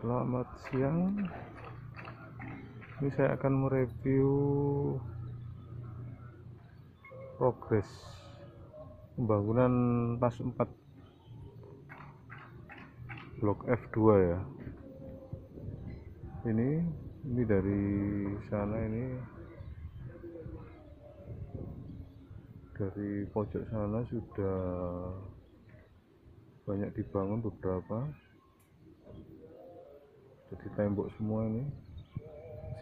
Selamat siang. Ini saya akan mereview progres pembangunan PAS 4 Blok F2 ya. Ini ini dari sana ini dari pojok sana sudah banyak dibangun beberapa jadi tembok semua ini.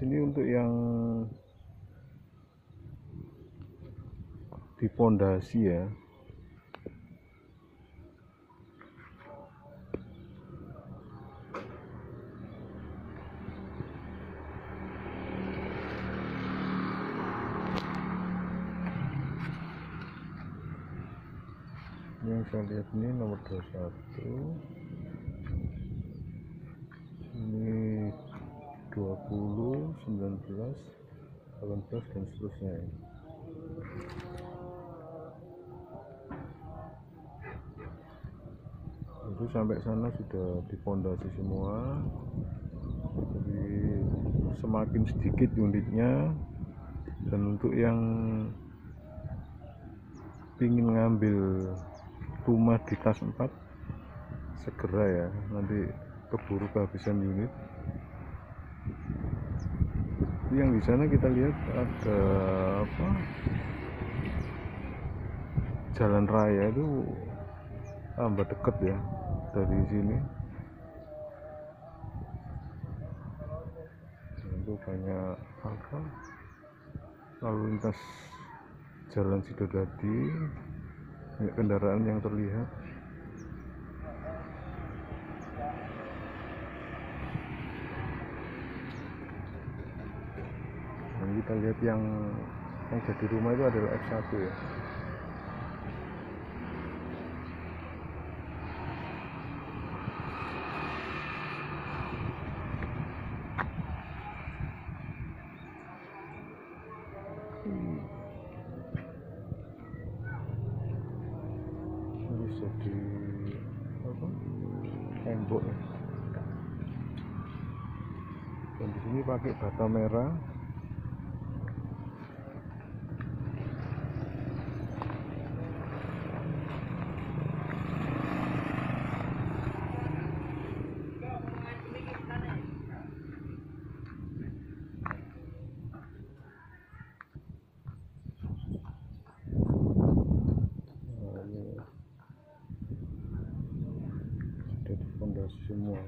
Sini untuk yang di pondasi ya. Yang saya lihat ini nomor 21 ini 20 19 18 dan seterusnya ya. itu sampai sana sudah dipondasi semua jadi semakin sedikit unitnya dan untuk yang ingin ngambil rumah di tas 4 segera ya nanti keburu kehabisan unit. Yang di sana kita lihat ada apa? Jalan raya itu tambah dekat ya dari sini. Itu banyak apa? Lalu lintas jalan Sidodadi banyak kendaraan yang terlihat dan kita lihat yang yang jadi rumah itu adalah F1 ya. Ini apa? Tembok ya. Dan di sini pakai bata merah Nah, ini sudah difondasi semua